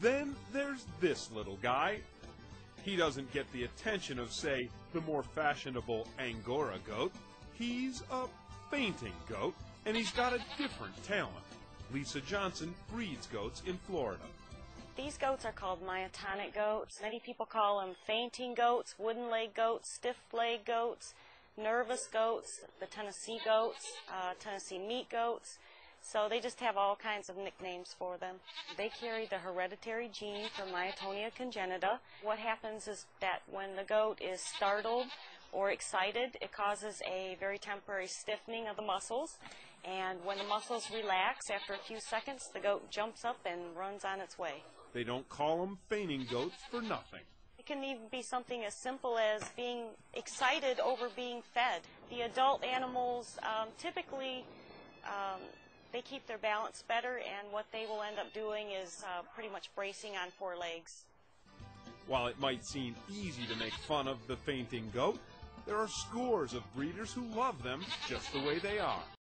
Then there's this little guy. He doesn't get the attention of, say, the more fashionable Angora goat. He's a fainting goat, and he's got a different talent. Lisa Johnson breeds goats in Florida. These goats are called myotonic goats. Many people call them fainting goats, wooden leg goats, stiff leg goats, nervous goats, the Tennessee goats, uh, Tennessee meat goats. So they just have all kinds of nicknames for them. They carry the hereditary gene for myotonia congenita. What happens is that when the goat is startled or excited, it causes a very temporary stiffening of the muscles. And when the muscles relax after a few seconds, the goat jumps up and runs on its way. They don't call them fainting goats for nothing. It can even be something as simple as being excited over being fed. The adult animals um, typically um, they keep their balance better, and what they will end up doing is uh, pretty much bracing on four legs. While it might seem easy to make fun of the fainting goat, there are scores of breeders who love them just the way they are.